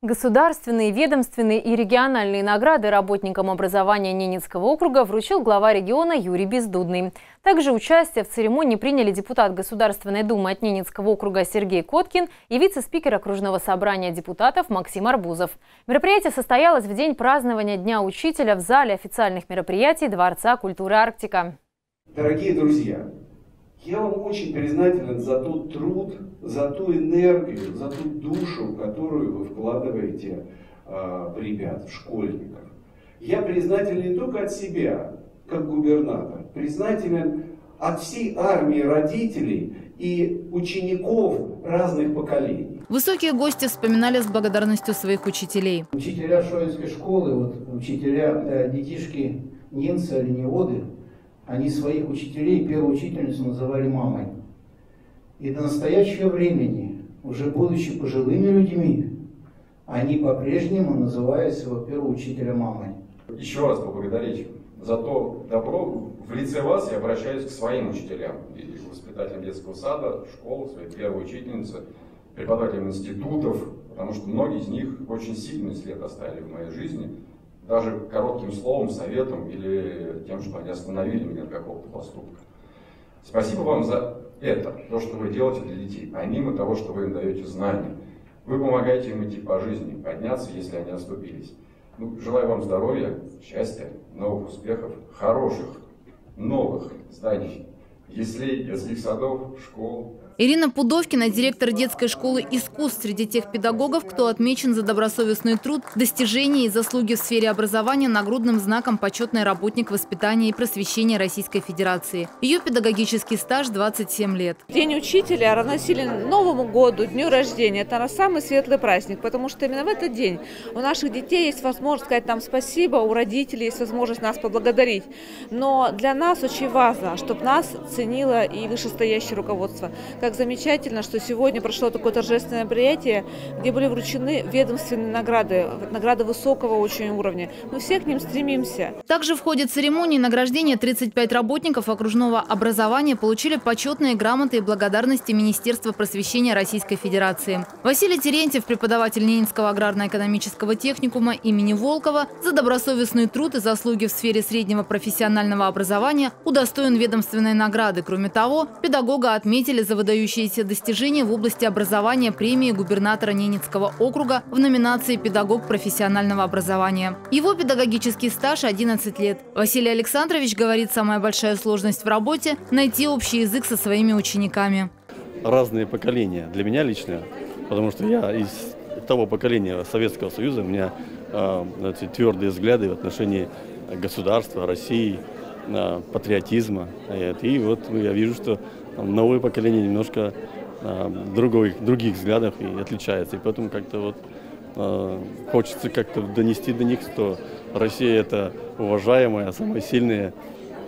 Государственные, ведомственные и региональные награды работникам образования Ненецкого округа вручил глава региона Юрий Бездудный. Также участие в церемонии приняли депутат Государственной Думы от Ненецкого округа Сергей Коткин и вице-спикер окружного собрания депутатов Максим Арбузов. Мероприятие состоялось в день празднования Дня учителя в зале официальных мероприятий Дворца культуры «Арктика». Дорогие друзья, я вам очень признателен за тот труд, за ту энергию, за ту душу, которую вы вкладываете э, в ребят, в школьников. Я признателен не только от себя, как губернатор, признателен от всей армии родителей и учеников разных поколений. Высокие гости вспоминали с благодарностью своих учителей. Учителя Шоинской школы, вот, учителя э, детишки Нинца или Неоды, они своих учителей, первую учительницу называли мамой. И до настоящего времени, уже будучи пожилыми людьми, они по-прежнему называют своего первого учителя мамой. Еще раз поблагодарить за то добро. В лице вас я обращаюсь к своим учителям, воспитателям детского сада, школы, своей первой учительнице, преподавателям институтов, потому что многие из них очень сильный след оставили в моей жизни даже коротким словом, советом или тем, что они остановили меня от какого-то поступка. Спасибо вам за это, то, что вы делаете для детей, помимо того, что вы им даете знания. Вы помогаете им идти по жизни, подняться, если они оступились. Ну, желаю вам здоровья, счастья, новых успехов, хороших, новых зданий, яслей, детских садов, школ, Ирина Пудовкина – директор детской школы искусств среди тех педагогов, кто отмечен за добросовестный труд, достижения и заслуги в сфере образования нагрудным знаком «Почетный работник воспитания и просвещения Российской Федерации». Ее педагогический стаж – 27 лет. День учителя равносили Новому году, дню рождения. Это самый светлый праздник, потому что именно в этот день у наших детей есть возможность сказать нам спасибо, у родителей есть возможность нас поблагодарить. Но для нас очень важно, чтобы нас ценило и вышестоящее руководство как замечательно, что сегодня прошло такое торжественное мероприятие, где были вручены ведомственные награды, награды высокого очень уровня. Мы все к ним стремимся. Также в ходе церемонии награждения 35 работников окружного образования получили почетные грамоты и благодарности Министерства просвещения Российской Федерации. Василий Терентьев, преподаватель Ленинского аграрно-экономического техникума имени Волкова, за добросовестный труд и заслуги в сфере среднего профессионального образования удостоен ведомственной награды. Кроме того, педагога отметили за выдающиеся выдающиеся достижения в области образования премии губернатора Ненецкого округа в номинации «Педагог профессионального образования». Его педагогический стаж – 11 лет. Василий Александрович говорит, самая большая сложность в работе – найти общий язык со своими учениками. Разные поколения. Для меня лично, потому что я из того поколения Советского Союза, у меня э, эти твердые взгляды в отношении государства, России, э, патриотизма. И вот я вижу, что новое поколение немножко а, другой, других взглядов и отличается. И поэтому как-то вот а, хочется как-то донести до них, что Россия это уважаемая, самая сильная,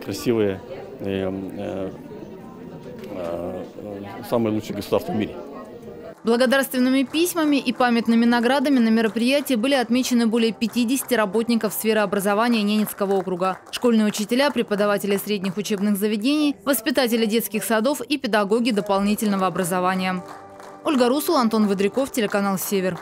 красивая, и, э, э, самое лучшее государство в мире. Благодарственными письмами и памятными наградами на мероприятии были отмечены более 50 работников сферы образования Ненецкого округа. Школьные учителя, преподаватели средних учебных заведений, воспитатели детских садов и педагоги дополнительного образования. Ольга Русул, Антон Водряков, телеканал «Север».